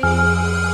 Música